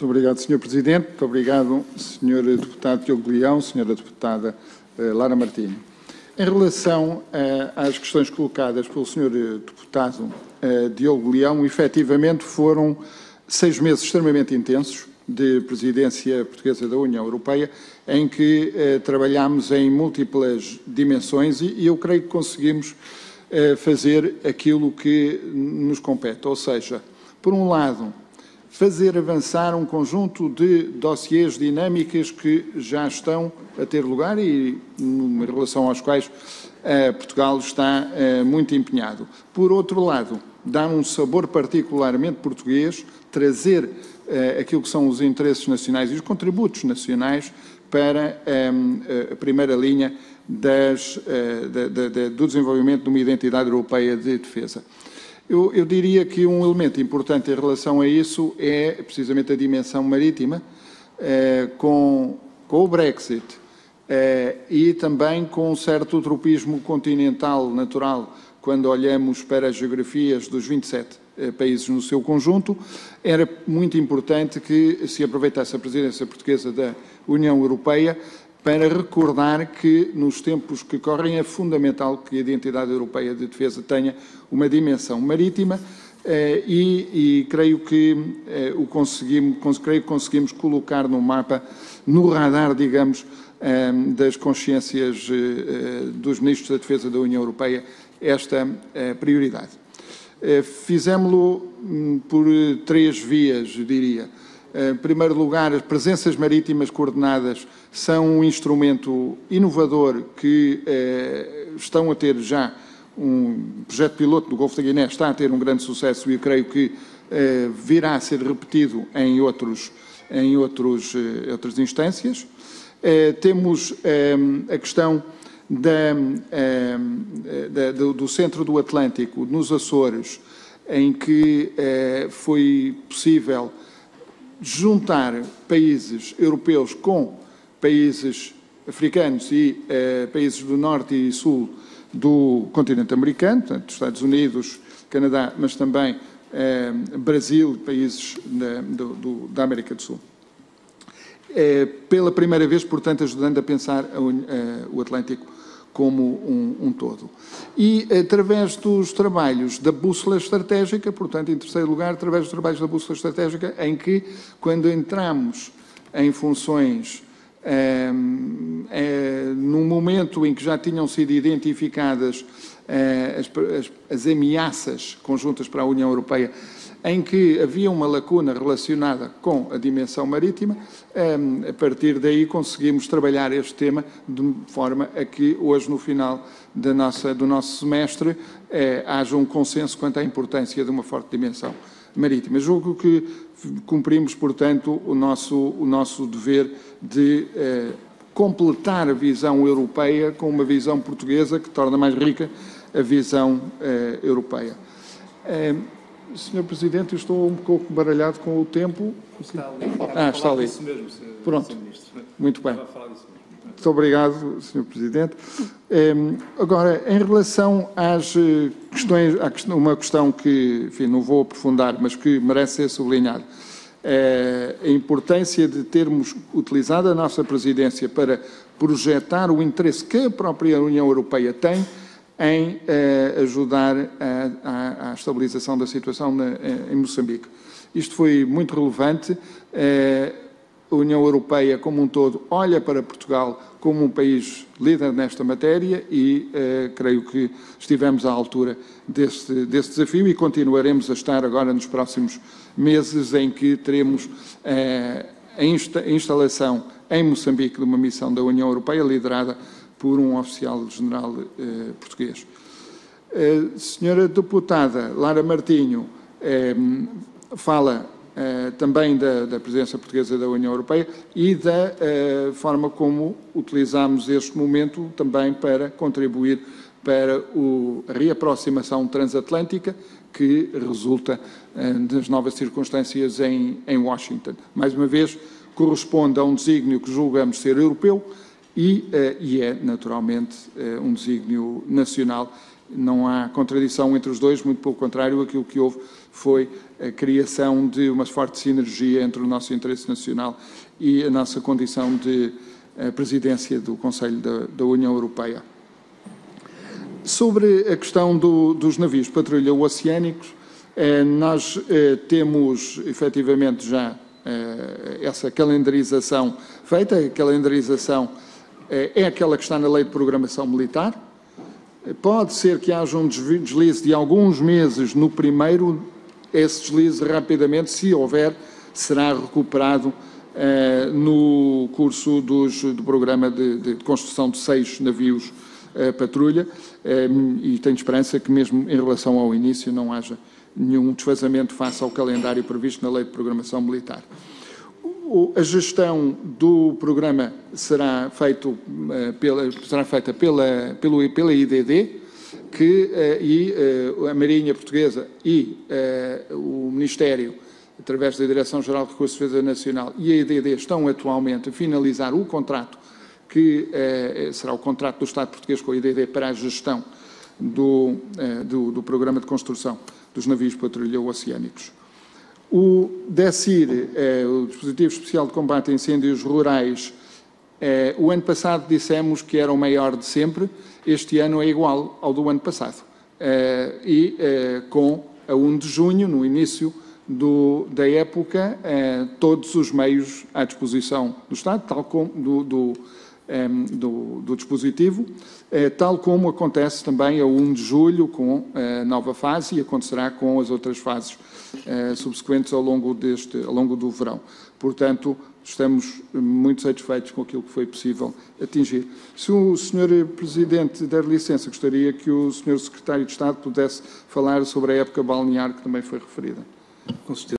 Muito obrigado, Sr. Presidente. Muito obrigado, Sr. Deputado Diogo Leão, Sra. Deputada eh, Lara Martins. Em relação eh, às questões colocadas pelo Sr. Deputado eh, Diogo Leão, efetivamente foram seis meses extremamente intensos de presidência portuguesa da União Europeia, em que trabalhámos em múltiplas dimensões e eu creio que conseguimos fazer aquilo que nos compete. Ou seja, por um lado, fazer avançar um conjunto de dossiês dinâmicas que já estão a ter lugar e em relação aos quais uh, Portugal está uh, muito empenhado. Por outro lado, dar um sabor particularmente português, trazer uh, aquilo que são os interesses nacionais e os contributos nacionais para um, a primeira linha das, de, do desenvolvimento de uma identidade europeia de defesa. Eu, eu, diria que um elemento importante em relação a isso é precisamente a dimensão marítima, eh, com, com, o Brexit eh, e também com um certo tropismo continental natural, quando olhamos para as geografias dos 27 eh, países no seu conjunto, era muito importante que se aproveitasse a presidência portuguesa da União Europeia para recordar que, nos tempos que correm, é fundamental que a identidade europeia de defesa tenha uma dimensão marítima eh, e, e, creio que eh, o conseguimos, creio que conseguimos colocar no mapa, no radar, digamos, eh, das consciências dos ministros da Defesa da União Europeia, esta prioridade. Fizemos-lo hum, por três vias, diria. Em primeiro lugar, as presenças marítimas coordenadas são um instrumento inovador que eh, estão a ter já um projeto piloto do Golfo da Guiné, está a ter um grande sucesso e eu creio que eh, virá a ser repetido em, outros, em outros, eh, outras instâncias. Eh, temos eh, a questão da, eh, da, do centro do Atlântico, nos Açores, em que foi possível juntar países europeus com países africanos e eh, países do norte e sul do continente americano, portanto, Estados Unidos, Canadá, mas também eh, Brasil, países da, do, da, América do Sul. Eh, pela primeira vez, portanto, ajudando a pensar eh, o Atlântico como um, um, todo. E através dos trabalhos da bússola estratégica, portanto, em terceiro lugar, através dos trabalhos da bússola estratégica, em que, quando entramos em funções é, é, num momento em que já tinham sido identificadas é, as, as, as, ameaças conjuntas para a União Europeia, em que havia uma lacuna relacionada com a dimensão marítima, a partir daí conseguimos trabalhar este tema de forma a que hoje, no final nossa, do nosso semestre, haja um consenso quanto à importância de uma forte dimensão marítima. Julgo que cumprimos, portanto, o nosso, o nosso dever de eh, completar a visão europeia com uma visão portuguesa que torna mais rica a visão eh, europeia. Eh, Senhor Presidente, eu estou um pouco baralhado com o tempo. Está ali. Ah, está ali. Mesmo, Pronto. Muito bem. Muito obrigado, Sr. Presidente. Ehm, agora, em relação às eh, questões, uma questão que, enfim, não vou aprofundar, mas que merece ser sublinhada. É a importância de termos utilizado a nossa presidência para projetar o interesse que a própria União Europeia tem em eh, ajudar à estabilização da situação na, em Moçambique. Isto foi muito relevante. Eh, a União Europeia, como um todo, olha para Portugal como um país líder nesta matéria e eh, creio que estivemos à altura desse, desse, desafio e continuaremos a estar agora nos próximos meses em que teremos eh, a, insta a instalação em Moçambique de uma missão da União Europeia liderada por um oficial-general eh, português. Eh, senhora deputada Lara Martinho eh, fala eh, também da, da, presença portuguesa da União Europeia e da uh, forma como utilizamos este momento também para contribuir para a reaproximação transatlântica que resulta uh, das novas circunstâncias em, em, Washington. Mais uma vez, corresponde a um desígnio que julgamos ser europeu e, e é, naturalmente, um desígnio nacional Não há contradição entre os dois, muito pelo contrário, aquilo que houve foi a criação de uma forte sinergia entre o nosso interesse nacional e a nossa condição de eh, presidência do Conselho da, da União Europeia. Sobre a questão do, dos navios patrulha oceânicos, eh, nós eh, temos efetivamente já eh, essa calendarização feita. A calendarização é aquela que está na Lei de Programação Militar. Pode ser que haja um deslize de alguns meses no primeiro, esse deslize rapidamente, se houver, será recuperado no curso dos, do programa de, de construção de seis navios patrulha e tenho esperança que mesmo em relação ao início não haja nenhum desfazamento face ao calendário previsto na Lei de Programação Militar. A gestão do programa será, feito, eh, pela, será feita pela, pelo, pela IDD, que, eh, e eh, a Marinha Portuguesa e o Ministério, através da Direção-Geral de Recursos de Defesa Nacional e a IDD, estão atualmente a finalizar o contrato, que será o contrato do Estado português com a IDD para a gestão do, do, do programa de construção dos navios patrulha oceânicos. O DECIR, é, o Dispositivo Especial de Combate a Incêndios Rurais, é, o ano passado dissemos que era o maior de sempre, este ano é igual ao do ano passado. É, e com a 1 de junho, no início do, da época, todos os meios à disposição do Estado, tal como do, do do, do, dispositivo, eh, tal como acontece também a 1 de julho com a nova fase e acontecerá com as outras fases eh, subsequentes ao longo, deste, ao longo do verão. Portanto, estamos muito satisfeitos com aquilo que foi possível atingir. Se o Sr. Presidente der licença, gostaria que o Sr. Secretário de Estado pudesse falar sobre a época balnear que também foi referida. Com certeza.